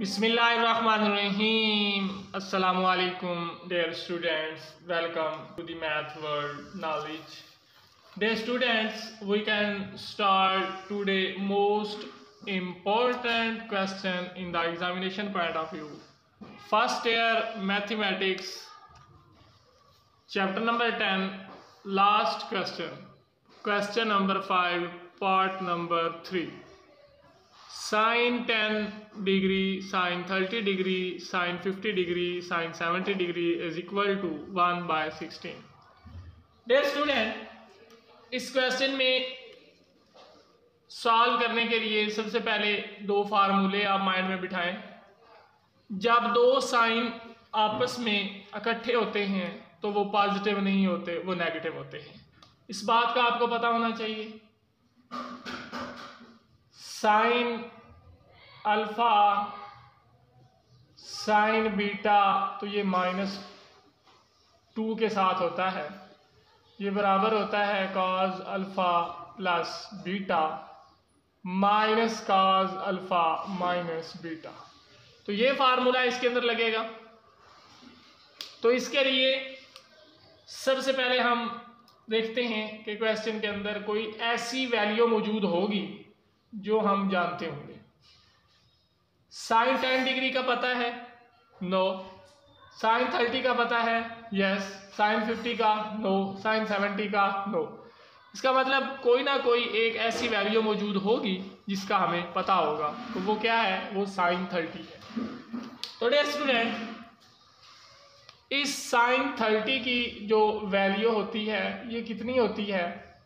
Bismillahirrahmanirrahim. Assalamu alaikum, dear students. Welcome to the math world knowledge. Dear students, we can start today most important question in the examination point of view. First year mathematics, chapter number 10, last question. Question number 5, part number 3. Sine ten degree, sine thirty degree, sine fifty degree, sine seventy degree is equal to one by sixteen dear student इस question में solve करने के लिए सबसे पहले दो फार्मूले आप माइंड में बिठाएँ। जब दो साइन आपस में इकट्ठे होते हैं तो वो पॉजिटिव नहीं होते, वो नेगेटिव होते हैं। इस बात का आपको पता होना चाहिए। साइन अल्फ़ा साइन बीटा तो ये माइनस टू के साथ होता है। ये बराबर होता है cos alpha plus beta minus cos alpha minus beta. तो ये फार्मूला इसके अंदर लगेगा। तो इसके लिए सबसे पहले हम देखते हैं कि क्वेश्चन के अंदर कोई ऐसी वैल्यू मौजूद होगी जो हम जानते होंगे। साइन टेन डिग्री का पता है? नो साइन थर्टी का पता है? यस साइन फिफ्टी का? नो साइन सेवेंटी का? नो इसका मतलब कोई ना कोई एक ऐसी वैल्यू मौजूद होगी जिसका हमें पता होगा। तो वो क्या है? वो साइन थर्टी है। तो डेयर स्टूडेंट इस साइन थर्टी की जो वैल्यू होती है, ये कितनी होती है?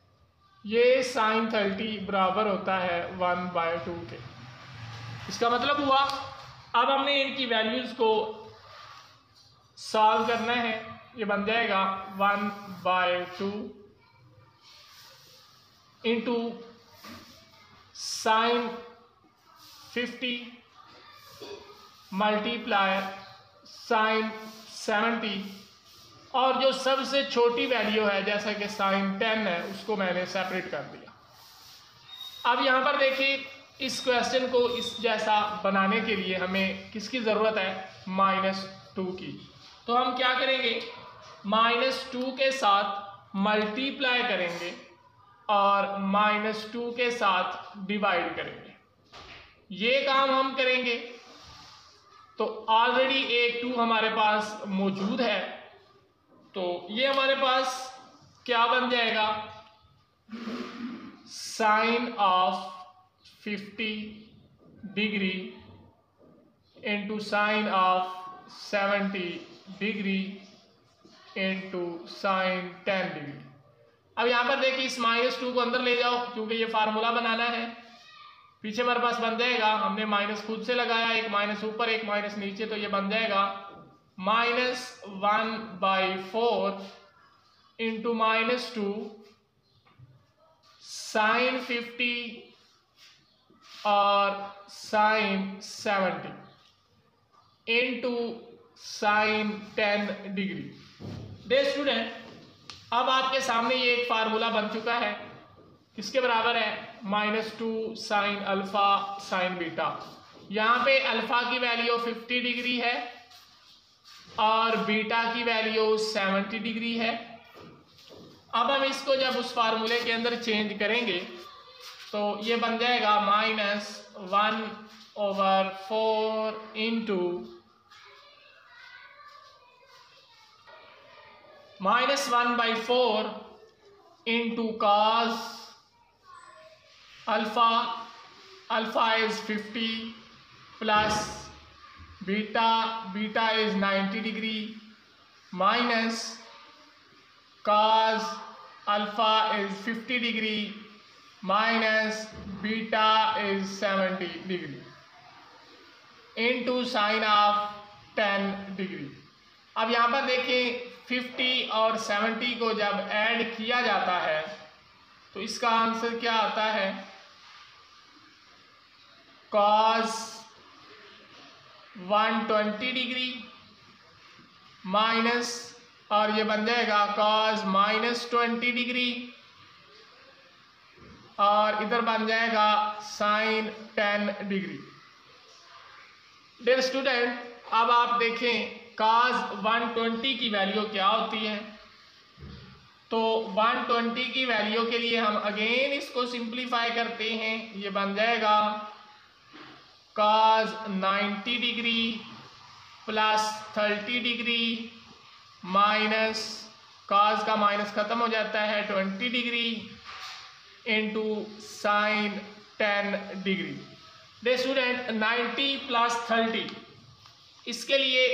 ये साइन थर्टी बराबर होता है वन बाय टू के। इसका मतलब हुआ, अब हमने इनकी वैल्यूज़ को सॉल्व करना है। ये बन जाएगा one by two into sine fifty multiply sine seventy और जो सबसे छोटी वैल्यू है, जैसा कि साइन टेन है, उसको मैंने सेपरेट कर दिया। अब यहाँ पर देखिए इस क्वेश्चन को इस जैसा बनाने के लिए हमें किसकी ज़रूरत है? माइनस टू की। तो हम क्या करेंगे? माइनस टू के साथ मल्टीप्लाई करेंगे और माइनस टू के साथ डिवाइड करेंगे। ये काम हम करेंगे। तो ऑलरेडी एक टू हमारे पास मौजूद है। तो ये हमारे पास क्या बन जाएगा? Sine of fifty degree into sine of seventy degree into sine ten degree अब यहाँ पर देखिए इस माइनस टू को अंदर ले जाओ, क्योंकि ये फार्मूला बनाना है। पीछे हमारे पास बन जाएगा, हमने माइनस खुद से लगाया, एक माइनस ऊपर, एक माइनस नीचे तो ये बन जाएगा minus one by four into minus two sine fifty और sine seventy into sine ten degree dear student अब आपके सामने ये एक फार्मूला बन चुका है। किसके बराबर है? Minus two sine alpha sine beta यहाँ पे अल्फ़ा की वैल्यू फिफ्टी डिग्री है और बीटा की वैल्यू सेवेंटी डिग्री है। अब हम इसको जब उस फार्मूले के अंदर चेंज करेंगे तो ये बन जाएगा minus one over four into minus one by four into cos alpha alpha is fifty plus beta beta is 90 degree minus cos alpha is 50 degree minus beta is 70 degree. Into sin of 10 degree. अब यहाँ पर देखिए 50 और 70 को जब add किया जाता है तो इसका आंसर क्या आता है? Cos 120 डिग्री माइनस और ये बन जाएगा कॉस माइनस ट्वेंटी डिग्री और इधर बन जाएगा sine ten degree dear student अब आप देखें काज 120 की वैल्यू क्या होती है? तो 120 की वैल्यू के लिए हम अगेन इसको सिंप्लीफाई करते हैं। ये बन जाएगा cos 90 degree plus 30 degree minus cos का माइनस ख़त्म हो जाता है 20 degree into sine 10 degree dear student 90 plus 30 इसके लिए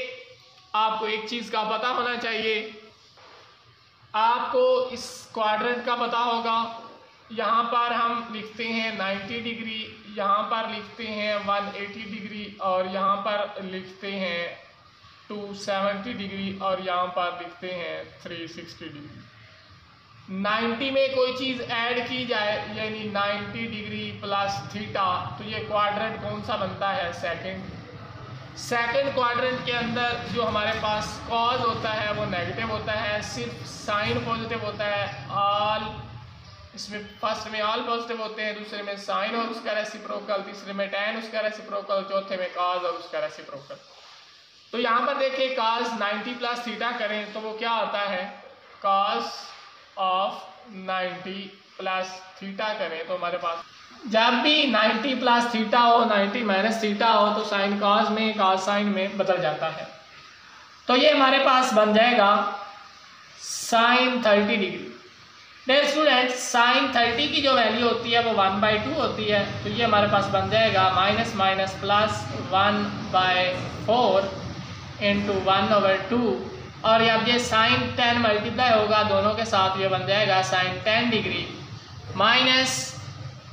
आपको एक चीज़ का पता होना चाहिए। आपको इस क्वाड्रेंट का पता होगा। यहाँ पर हम लिखते हैं 90 डिग्री यहाँ पर लिखते हैं 180 डिग्री और यहाँ पर लिखते हैं 270 डिग्री और यहाँ पर लिखते हैं 360 डिग्री 90 में कोई चीज़ ऐड की जाए, यानी 90 डिग्री प्लस थीटा तो ये क्वाड्रेंट कौन सा बनता है? सेकंड सेकंड क्वाड्रेंट के अंदर जो हमारे पास कॉज होता है, वो नेगेटिव होता है, सिर्फ़ साइन पॉजिटिव होता है ऑल इसमें फ़र्स्ट में ऑल पॉजिटिव होते हैं, दूसरे में साइन और उसका रेसिप्रोकल तीसरे में टेन उसका रेसिप्रोकल चौथे में काज और उसका रेसिप्रोकल तो यहाँ पर देखिए काज 90 प्लस थीटा करें तो वो क्या आता है? काज ऑफ़ 90 प्लस थीटा करें तो हमारे पास जब भी 90 प्लस थीटा हो 90 माइनस थीटा हो तो साइन काज में काज साइन में बदल जाता है। तो ये हमारे पास बन जाएगा sine 30 degree dear student sine 30 की जो वैल्यू होती है वो वन बाई टू होती है। तो ये हमारे पास बन जाएगा minus minus plus one by four into one over two और अब ये साइन टेन मल्टीप्लाई होगा दोनों के साथ, ये बन जाएगा साइन टेन डिग्री माइनस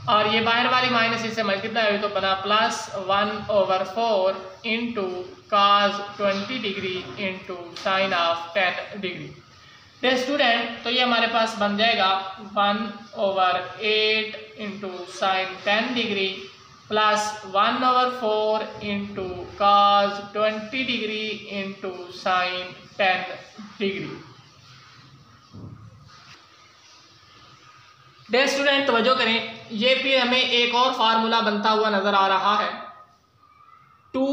और ये बाहर वाली माइनस इससे मल्टीप्लाई हुई तो बना plus one over four into cos twenty degree into sine of ten degree dear student तो ये हमारे पास बन जाएगा one over eight into sine ten degree plus one over four into cos twenty degree into sine ten degree dear student तवज्जो करें, ये फिर हमें एक और फार्मूला बनता हुआ नज़र आ रहा है। टू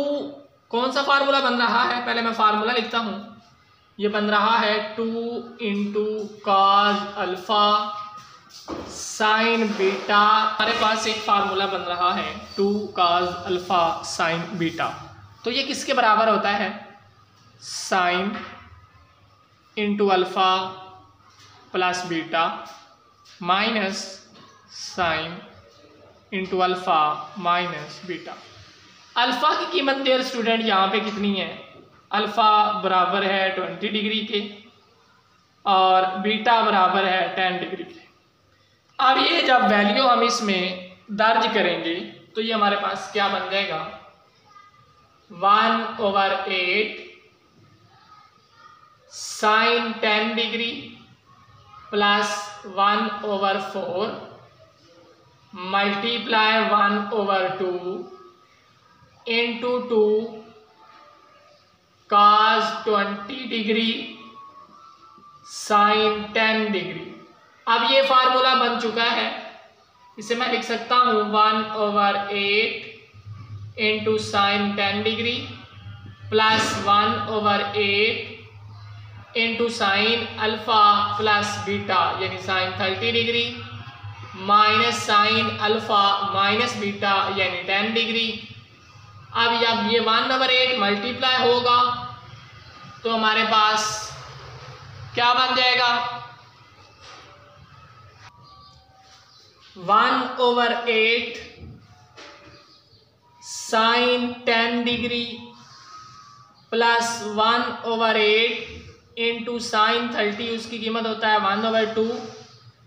कौन सा फार्मूला बन रहा है? पहले मैं फार्मूला लिखता हूँ। ये बन रहा है two into cos alpha sine beta हमारे पास एक फार्मूला बन रहा है two cos alpha sine beta तो ये किसके बराबर होता है? Sine into alpha plus beta minus sine into alpha minus beta alpha की कीमत देर स्टूडेंट यहाँ पे कितनी है? अल्फ़ा बराबर है ट्वेंटी डिग्री के और बीटा बराबर है टेन डिग्री के। अब ये जब वैल्यू हम इसमें दर्ज करेंगे तो ये हमारे पास क्या बन जाएगा? One over eight sine ten degree plus one over four multiply one over two into two cos twenty degree sine ten degree अब ये फार्मूला बन चुका है। इसे मैं लिख सकता हूँ। One over eight into sine ten degree plus one over eight into sine alpha plus beta यानी sine thirty degree minus sine alpha minus beta यानी टेन डिग्री। अब जब ये वन ओवर एट मल्टीप्लाई होगा तो हमारे पास क्या बन जाएगा? One over eight sine ten degree plus one over eight into sine thirty उसकी कीमत होता है one over two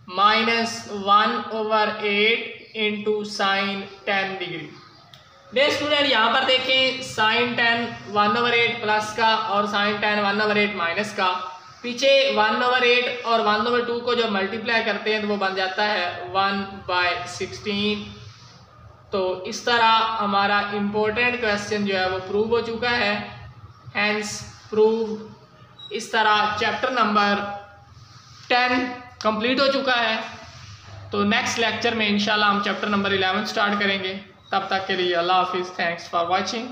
minus one over eight into sine ten degree dear student यहाँ पर देखें sine ten one over eight plus का और sine ten one over eight minus का। पीछे वन ओवर एट और वन ओवर टू को जब मल्टीप्लाई करते हैं तो वो बन जाता है वन बाय सिक्सटीन तो इस तरह हमारा इम्पोर्टेंट क्वेश्चन जो है वो प्रूव हो चुका है. हैंस प्रूव इस तरह चैप्टर नंबर टेन कंप्लीट हो चुका है. तो नेक्स्ट लेक्चर में इंशाल्लाह हम चैप्टर नंबर इलेवन स्टार्ट करेंगे. तब तक के लिए अल्लाह हाफिज़. Thanks for watching